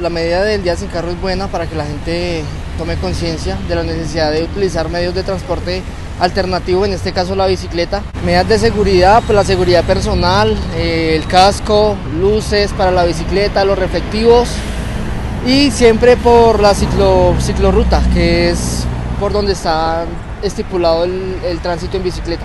la medida del día sin carro es buena para que la gente tome conciencia de la necesidad de utilizar medios de transporte alternativo, en este caso la bicicleta. Medidas de seguridad, pues la seguridad personal, eh, el casco, luces para la bicicleta, los reflectivos y siempre por la ciclo, ciclorruta, que es por donde está estipulado el tránsito en bicicleta.